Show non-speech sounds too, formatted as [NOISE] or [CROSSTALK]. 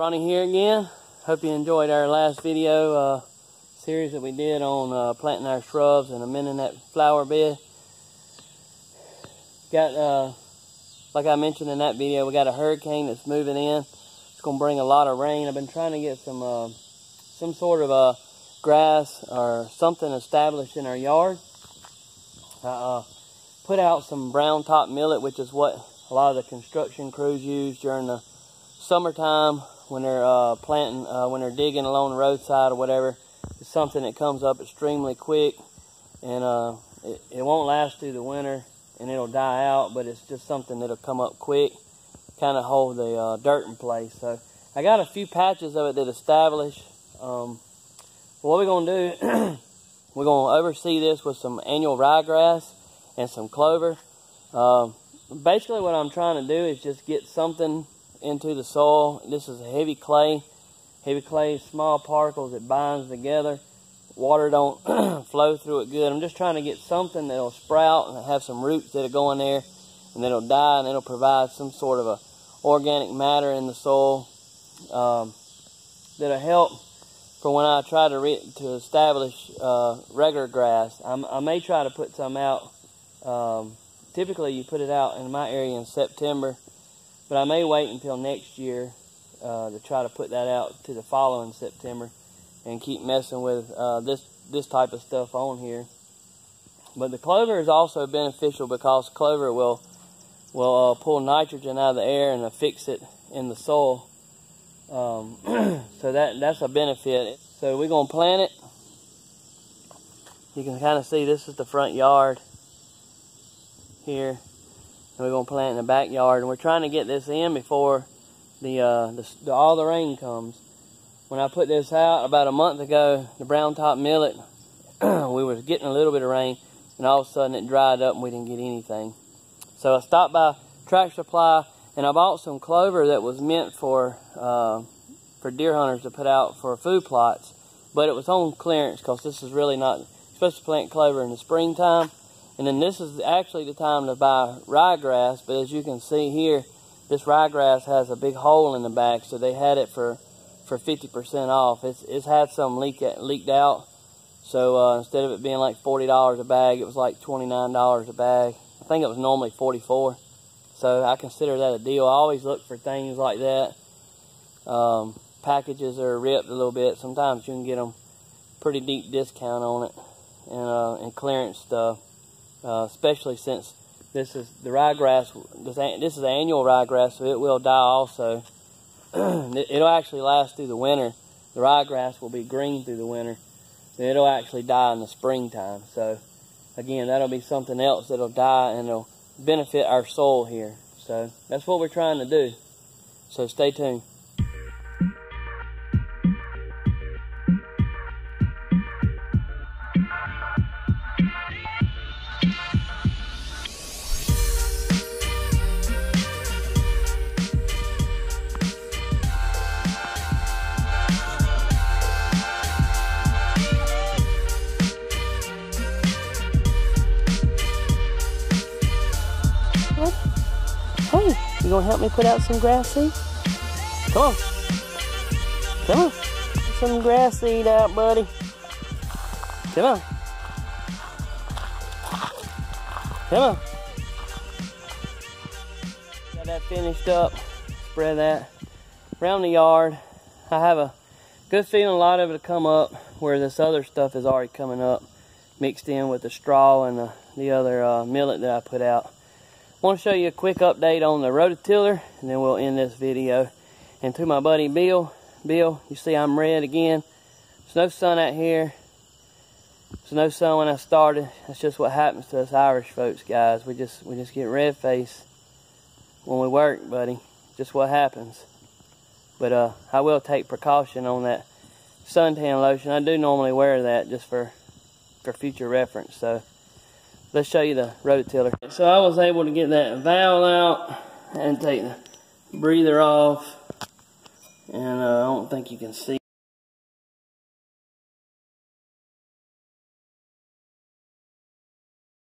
Ronnie here again. Hope you enjoyed our last video uh, series that we did on uh, planting our shrubs and amending that flower bed. Got, uh, like I mentioned in that video, we got a hurricane that's moving in. It's going to bring a lot of rain. I've been trying to get some uh, some sort of a grass or something established in our yard. Uh, put out some brown top millet, which is what a lot of the construction crews use during the summertime when they're uh, planting, uh, when they're digging along the roadside or whatever. It's something that comes up extremely quick and uh, it, it won't last through the winter and it'll die out, but it's just something that'll come up quick, kind of hold the uh, dirt in place. So I got a few patches of it that establish. Um, what we're to do, [CLEARS THROAT] we're to overseed this with some annual ryegrass and some clover. Um, basically what I'm trying to do is just get something into the soil. This is a heavy clay. Heavy clay small particles that binds together. Water don't [CLEARS THROAT] flow through it good. I'm just trying to get something that'll sprout and have some roots that'll go in there and that'll die and it'll provide some sort of a organic matter in the soil um, that'll help for when I try to to establish uh, regular grass. I'm, i may try to put some out um, typically you put it out in my area in September, but I may wait until next year uh, to try to put that out to the following September and keep messing with uh, this this type of stuff on here. But the clover is also beneficial because clover will will uh, pull nitrogen out of the air and affix it in the soil. Um, [CLEARS THROAT] so that that's a benefit. So we're gonna plant it. You can kind of see this is the front yard here. And we're going to plant in the backyard. And we're trying to get this in before the, uh, the, the, all the rain comes. When I put this out about a month ago, the brown top millet, [CLEARS THROAT] we was getting a little bit of rain. And all of a sudden it dried up and we didn't get anything. So I stopped by Tractor Supply and I bought some clover that was meant for uh, for deer hunters to put out for food plots. But it was on clearance because this is really not supposed to plant clover in the springtime. And then this is actually the time to buy ryegrass, but as you can see here, this ryegrass has a big hole in the back, so they had it for for 50% off. It's it's had some leak leaked out, so uh, instead of it being like $40 a bag, it was like $29 a bag. I think it was normally 44. So I consider that a deal. I always look for things like that. Um, packages are ripped a little bit. Sometimes you can get them pretty deep discount on it and uh, and clearance stuff uh, especially since this is the ryegrass. This, this is annual ryegrass, so it will die also. [CLEARS THROAT] It'll actually last through the winter. The ryegrass will be green through the winter. And it'll actually die in the springtime. So, again, that'll be something else that'll die and it'll benefit our soil here. So, that's what we're trying to do. So, stay tuned. Hey, you gonna help me put out some grass seed? Come on. Come on. Put some grass seed out, buddy. Come on. Come on. Got that finished up. Spread that around the yard. I have a good feeling a lot of it will come up where this other stuff is already coming up mixed in with the straw and the, the other uh, millet that I put out. I want to show you a quick update on the rototiller and then we'll end this video. And to my buddy Bill, Bill, you see I'm red again. There's no sun out here. There's no sun when I started. That's just what happens to us Irish folks, guys. We just we just get red face when we work, buddy. Just what happens. But uh, I will take precaution on that suntan lotion. I do normally wear that just for for future reference. So let's show you the rototiller. So I was able to get that valve out and take the breather off. And uh, I don't think you can see